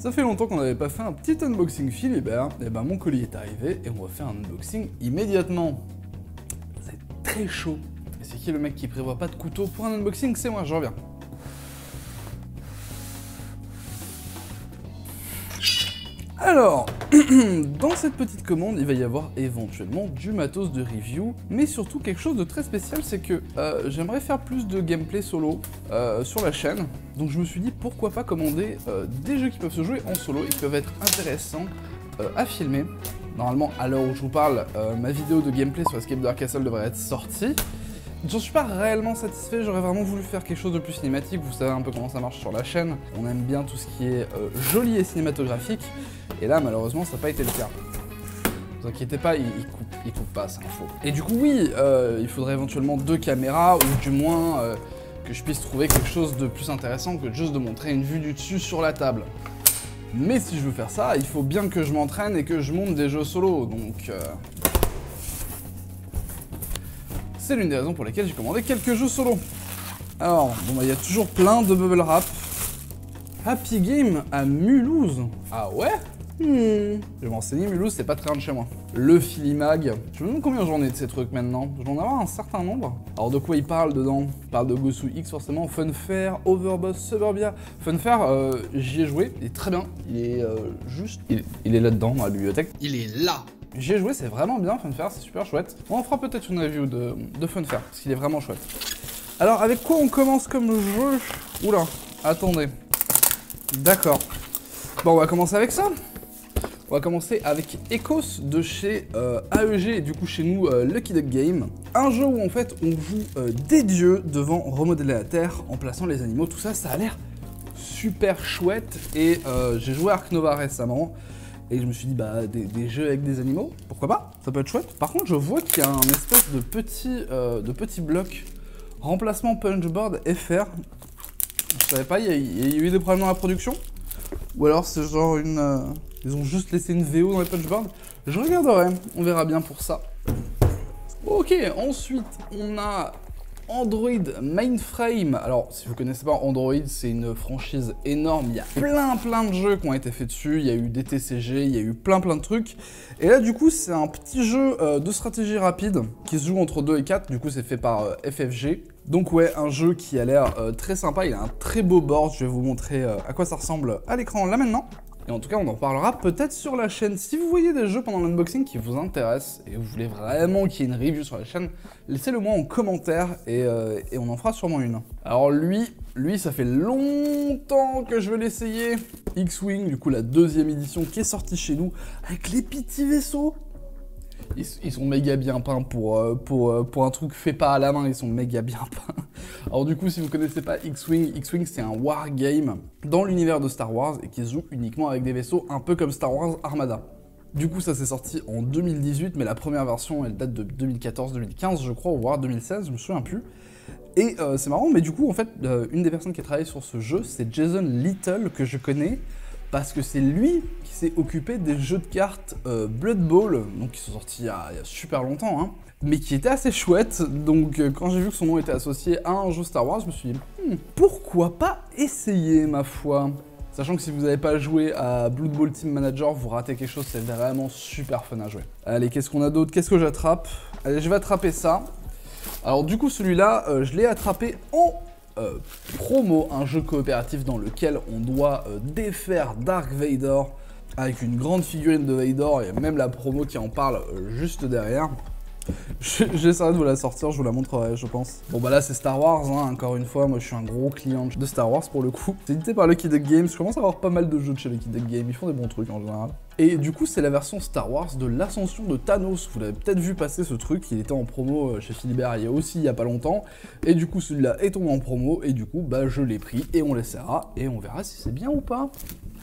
Ça fait longtemps qu'on n'avait pas fait un petit unboxing Philibert, et ben mon colis est arrivé et on va faire un unboxing immédiatement. C'est très chaud. Et c'est qui le mec qui prévoit pas de couteau pour un unboxing? C'est moi, je reviens. Alors, dans cette petite commande, il va y avoir éventuellement du matos de review, mais surtout quelque chose de très spécial, c'est que euh, j'aimerais faire plus de gameplay solo euh, sur la chaîne. Donc je me suis dit pourquoi pas commander euh, des jeux qui peuvent se jouer en solo et qui peuvent être intéressants à filmer. Normalement, à l'heure où je vous parle, ma vidéo de gameplay sur Escape Dark Castle devrait être sortie. J'en suis pas réellement satisfait, j'aurais vraiment voulu faire quelque chose de plus cinématique, vous savez un peu comment ça marche sur la chaîne, on aime bien tout ce qui est joli et cinématographique, et là, malheureusement, ça n'a pas été le cas. Ne vous inquiétez pas, il, coupe, coupe pas, c'est info. Et du coup, oui, euh, il faudrait éventuellement deux caméras, ou du moins euh, que je puisse trouver quelque chose de plus intéressant que juste de montrer une vue du dessus sur la table. Mais si je veux faire ça, il faut bien que je m'entraîne et que je monte des jeux solo, donc... C'est l'une des raisons pour lesquelles j'ai commandé quelques jeux solo. Alors, bon bah il y a toujours plein de bubble wrap. Happy Game à Mulhouse. Ah ouais? Hmm. Je vais m'enseigner, Mulhouse, c'est pas très loin de chez moi. Le Filimag. Je me demande combien j'en ai de ces trucs maintenant? Je vais en avoir un certain nombre. Alors de quoi il parle dedans? Il parle de Gosu X forcément, Funfair, Overboss, Suburbia. Funfair, euh, j'y ai joué, il est très bien. Il est euh, juste... Il, est là-dedans, dans la bibliothèque. Il est là J'y ai joué, c'est vraiment bien Funfair, c'est super chouette. On fera peut-être une review de, de Funfair, parce qu'il est vraiment chouette. Alors avec quoi on commence comme jeu? Oula, attendez. D'accord. Bon, on va commencer avec ça. On va commencer avec Ecos de chez euh, AEG et du coup chez nous euh, Lucky Duck Game. Un jeu où en fait on joue euh, des dieux devant remodeler la terre en plaçant les animaux. Tout ça, ça a l'air super chouette et j'ai joué Ark Nova récemment et je me suis dit bah des, jeux avec des animaux, pourquoi pas Ça peut être chouette. Par contre je vois qu'il y a un espèce de petit, de petit bloc remplacement punchboard FR. Je savais pas, il y, a, il y a eu des problèmes dans la production ou alors c'est genre une... Ils ont juste laissé une VO dans les punchboards. Je regarderai, on verra bien pour ça. Ok, ensuite on a Android Mainframe. Alors, si vous connaissez pas Android, c'est une franchise énorme. Il y a plein plein de jeux qui ont été faits dessus. Il y a eu des TCG, il y a eu plein plein de trucs. Et là, du coup, c'est un petit jeu euh, de stratégie rapide qui se joue entre 2 et 4. Du coup, c'est fait par euh, FFG. Donc ouais, un jeu qui a l'air euh, très sympa. Il a un très beau board. Je vais vous montrer à quoi ça ressemble à l'écran là maintenant. Et en tout cas, on en parlera peut-être sur la chaîne. Si vous voyez des jeux pendant l'unboxing qui vous intéressent et vous voulez vraiment qu'il y ait une review sur la chaîne, laissez-le moi en commentaire euh, et, on en fera sûrement une. Alors lui, lui, ça fait longtemps que je veux l'essayer. X-Wing, du coup la deuxième édition qui est sortie chez nous avec les petits vaisseaux ils, sont méga bien peints pour, euh, euh, pour un truc fait pas à la main, ils sont méga bien peints. Alors du coup, si vous connaissez pas X-Wing, X-Wing c'est un wargame dans l'univers de Star Wars et qui se joue uniquement avec des vaisseaux un peu comme Star Wars Armada. Du coup, ça s'est sorti en 2018, mais la première version, elle date de 2014-2015, je crois, voire 2016, je me souviens plus. Et euh, c'est marrant, mais du coup, en fait, une des personnes qui a sur ce jeu, c'est Jason Little, que je connais, parce que c'est lui qui s'est occupé des jeux de cartes euh, Blood Bowl, donc qui sont sortis il y a, super longtemps, hein, mais qui étaient assez chouettes. Donc euh, quand j'ai vu que son nom était associé à un jeu Star Wars, je me suis dit, hmm, pourquoi pas essayer ma foi? Sachant que si vous n'avez pas joué à Blood Bowl Team Manager, vous ratez quelque chose, c'est vraiment super fun à jouer. Allez, qu'est-ce qu'on a d'autre? Qu'est-ce que j'attrape? Allez, je vais attraper ça. Alors du coup, celui-là, euh, je l'ai attrapé en euh, promo, un jeu coopératif dans lequel on doit euh, défaire Dark Vader avec une grande figurine de Vader et même la promo qui en parle euh, juste derrière. J'essaierai de vous la sortir, je vous la montrerai, je pense. Bon bah là c'est Star Wars, hein, encore une fois, moi je suis un gros client de Star Wars pour le coup. C'est édité par Lucky Duck Games, je commence à avoir pas mal de jeux de chez Lucky Duck Games, ils font des bons trucs en général. Et du coup c'est la version Star Wars de l'ascension de Thanos, vous l'avez peut-être vu passer ce truc, il était en promo euh, chez Philibert il y a aussi il y a pas longtemps, et du coup celui-là est tombé en promo, et du coup bah je l'ai pris, et on l'essaiera, et on verra si c'est bien ou pas.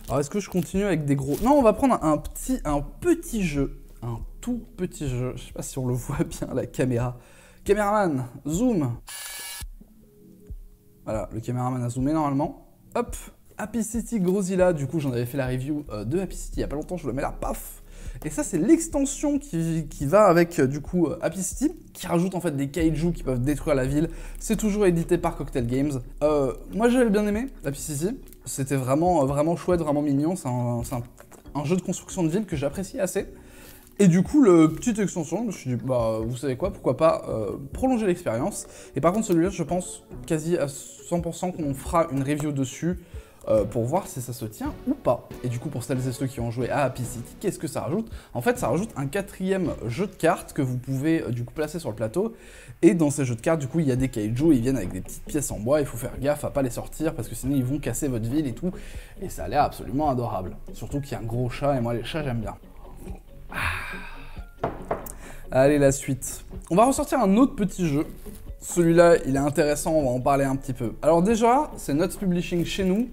Alors est-ce que je continue avec des gros... Non, on va prendre un petit, un petit jeu. Un petit jeu. Je sais pas si on le voit bien la caméra. Caméraman, zoom. Voilà, le caméraman a zoomé normalement. Hop, Happy City Grozilla, du coup j'en avais fait la review euh, de Happy City il y a pas longtemps, je le mets là, paf Et ça, c'est l'extension qui, qui, va avec, du coup, Happy City, qui rajoute en fait des kaiju qui peuvent détruire la ville. C'est toujours édité par Cocktail Games. moi, j'avais bien aimé Happy City. C'était vraiment, vraiment chouette, vraiment mignon. C'est un, jeu de construction de ville que j'apprécie assez. Et du coup, le petite extension, je me suis dit, bah, vous savez quoi, pourquoi pas euh, prolonger l'expérience. Et par contre, celui-là, je pense quasi à 100% qu'on fera une review dessus euh, pour voir si ça se tient ou pas. Et du coup, pour celles et ceux qui ont joué à Happy City, qu'est-ce que ça rajoute? En fait, ça rajoute un quatrième jeu de cartes que vous pouvez euh, du coup placer sur le plateau. Et dans ces jeux de cartes, du coup, il y a des kaiju, ils viennent avec des petites pièces en bois, il faut faire gaffe à pas les sortir parce que sinon ils vont casser votre ville et tout. Et ça a l'air absolument adorable. Surtout qu'il y a un gros chat et moi les chats j'aime bien. Ah. Allez, la suite. On va ressortir un autre petit jeu. Celui-là, il est intéressant, on va en parler un petit peu. Alors déjà, c'est Nuts Publishing chez nous.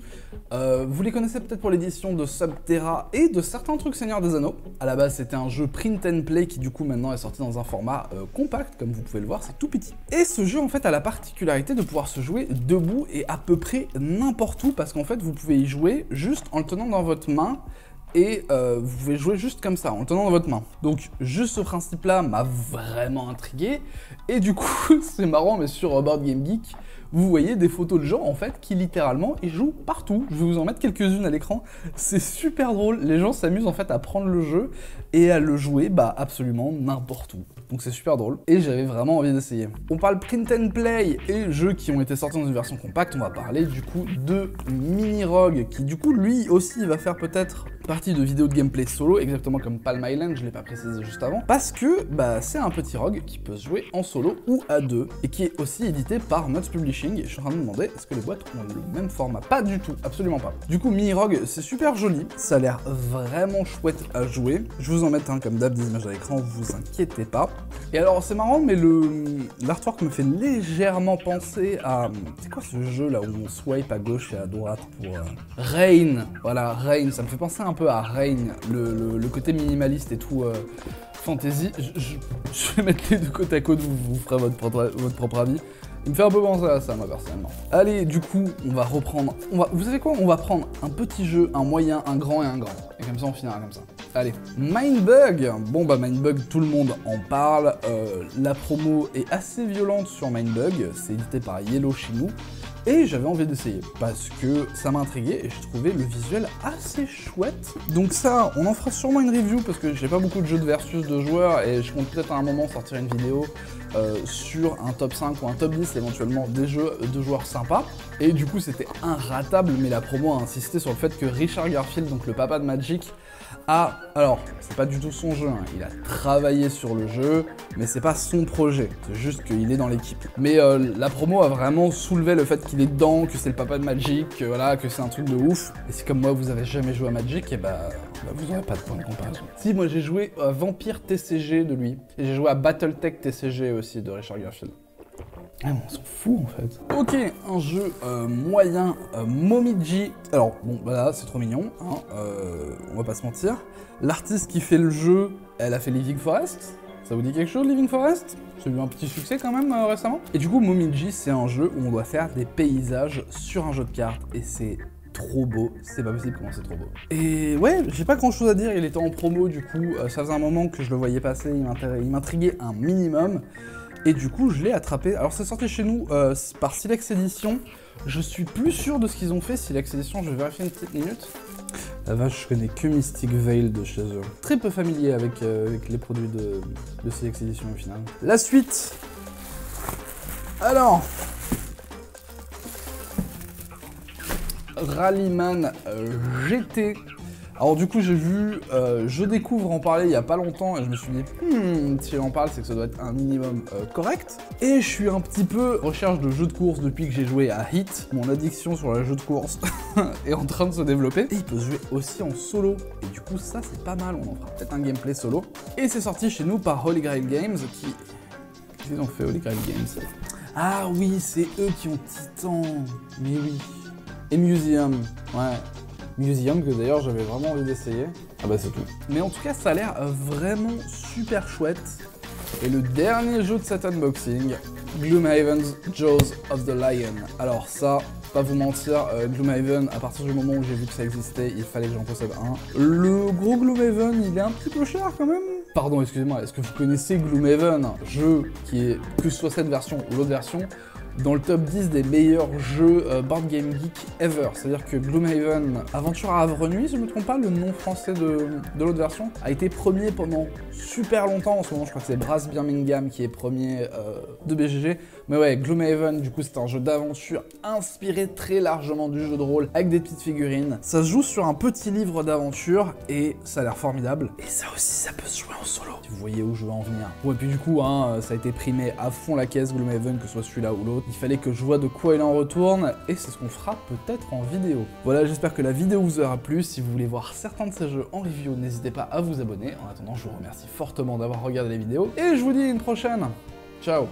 Euh, vous les connaissez peut-être pour l'édition de Subterra et de certains trucs Seigneur des Anneaux. À la base, c'était un jeu print and play qui du coup maintenant est sorti dans un format euh, compact, comme vous pouvez le voir, c'est tout petit. Et ce jeu en fait a la particularité de pouvoir se jouer debout et à peu près n'importe où, parce qu'en fait vous pouvez y jouer juste en le tenant dans votre main et euh, vous pouvez jouer juste comme ça, en le tenant dans votre main. Donc juste ce principe-là m'a vraiment intrigué, et du coup c'est marrant, mais sur Board Game Geek, vous voyez des photos de gens en fait qui littéralement ils jouent partout. Je vais vous en mettre quelques-unes à l'écran. C'est super drôle. Les gens s'amusent en fait à prendre le jeu et à le jouer bah absolument n'importe où. Donc c'est super drôle et j'avais vraiment envie d'essayer. On parle print and play et jeux qui ont été sortis dans une version compacte. On va parler du coup de Mini Rogue qui du coup lui aussi va faire peut-être partie de vidéos de gameplay solo, exactement comme Palm Island, je l'ai pas précisé juste avant, parce que bah, c'est un petit rogue qui peut se jouer en solo ou à deux, et qui est aussi édité par Nuts Publishing, je suis en train de me demander, est-ce que les boîtes ont le même format? Pas du tout, absolument pas. Du coup, Mini Rogue, c'est super joli, ça a l'air vraiment chouette à jouer, je vous en mets un comme d'hab des images à l'écran, vous inquiétez pas. Et alors, c'est marrant, mais le l'artwork me fait légèrement penser à... C'est quoi ce jeu là où on swipe à gauche et à droite pour... Euh... Rain? Voilà, Rain, ça me fait penser un peu à Rain, le, côté minimaliste et tout, euh, fantasy. Je, vais mettre les deux côte à côte, vous, vous ferez votre propre, votre propre avis. Il me fait un peu penser à ça, moi, personnellement. Allez, du coup, on va reprendre... On va, vous savez quoi On va prendre un petit jeu, un moyen, un grand et un grand. Et comme ça, on finira comme ça. Allez, Mindbug Bon, bah, Mindbug, tout le monde en parle. Euh, la promo est assez violente sur Mindbug. C'est édité par Yellow chez. Et j'avais envie d'essayer parce que ça m'a intrigué et je trouvais le visuel assez chouette. Donc ça, on en fera sûrement une review parce que j'ai pas beaucoup de jeux de versus de joueurs et je compte peut-être à un moment sortir une vidéo sur un top 5 ou un top 10 éventuellement des jeux de joueurs sympas. Et du coup c'était inratable mais la promo a insisté sur le fait que Richard Garfield, donc le papa de Magic, ah, alors, c'est pas du tout son jeu, hein. il a travaillé sur le jeu, mais c'est pas son projet, c'est juste qu'il est dans l'équipe. Mais euh, la promo a vraiment soulevé le fait qu'il est dedans, que c'est le papa de Magic, voilà, que c'est un truc de ouf. Et si comme moi vous avez jamais joué à Magic, et bah, bah, vous aurez pas de point de comparaison. Si, moi j'ai joué à Vampire TCG de lui, et j'ai joué à Battletech TCG aussi de Richard Garfield. Ah, on s'en fout en fait. Ok, un jeu euh, moyen, euh, Momiji. Alors, bon, bah là, c'est trop mignon, hein, euh, on va pas se mentir. L'artiste qui fait le jeu, elle a fait Living Forest. Ça vous dit quelque chose, Living Forest? C'est eu un petit succès quand même récemment. Et du coup, Momiji, c'est un jeu où on doit faire des paysages sur un jeu de cartes, et c'est trop beau, c'est pas possible comment c'est trop beau. Et ouais, j'ai pas grand chose à dire, il était en promo du coup, ça faisait un moment que je le voyais passer, il m'intriguait un minimum. Et du coup, je l'ai attrapé. Alors, c'est sorti chez nous euh, par Silex Edition. Je suis plus sûr de ce qu'ils ont fait, Silex Edition. Je vais vérifier une petite minute. La vache, je connais que Mystic Veil de chez eux. Très peu familier avec, euh, les produits de, de Silex Edition au final. La suite Alors Rallyman euh, GT alors du coup j'ai vu, euh, je découvre en parler il y a pas longtemps et je me suis dit, hmm, si j'en parle c'est que ça doit être un minimum euh, correct. Et je suis un petit peu recherche de jeux de course depuis que j'ai joué à Hit. Mon addiction sur les jeux de course est en train de se développer. Et il peut se jouer aussi en solo. Et du coup ça c'est pas mal, on en fera peut-être un gameplay solo. Et c'est sorti chez nous par Holy Grail Games qui... Qu'est-ce qu'ils ont fait Holy Grail Games Ah oui, c'est eux qui ont Titan. Mais oui. Et Museum, ouais. Museum, que d'ailleurs j'avais vraiment envie d'essayer. Ah bah c'est tout. Mais en tout cas, ça a l'air vraiment super chouette. Et le dernier jeu de cet unboxing, Gloomhaven's Jaws of the Lion. Alors ça, pas vous mentir, euh, Gloomhaven, à partir du moment où j'ai vu que ça existait, il fallait que j'en possède un. Le gros Gloomhaven, il est un petit peu cher quand même. Pardon, excusez-moi, est-ce que vous connaissez Gloomhaven Jeu qui est, que ce soit cette version ou l'autre version, dans le top 10 des meilleurs jeux euh, Board Game Geek ever. C'est-à-dire que Gloomhaven, Aventure à Havre Nuit, si je ne me trompe pas, le nom français de, de l'autre version, a été premier pendant super longtemps. En ce moment, je crois que c'est Brass Birmingham qui est premier euh, de BGG. Mais ouais, Gloomhaven, du coup, c'est un jeu d'aventure inspiré très largement du jeu de rôle avec des petites figurines. Ça se joue sur un petit livre d'aventure et ça a l'air formidable. Et ça aussi, ça peut se jouer en solo. Vous voyez où je veux en venir. Ouais, et puis du coup, hein, ça a été primé à fond la caisse Gloomhaven, que ce soit celui-là ou l'autre. Il fallait que je vois de quoi il en retourne et c'est ce qu'on fera peut-être en vidéo. Voilà, j'espère que la vidéo vous aura plu. Si vous voulez voir certains de ces jeux en review, n'hésitez pas à vous abonner. En attendant, je vous remercie fortement d'avoir regardé les vidéos et je vous dis à une prochaine. Ciao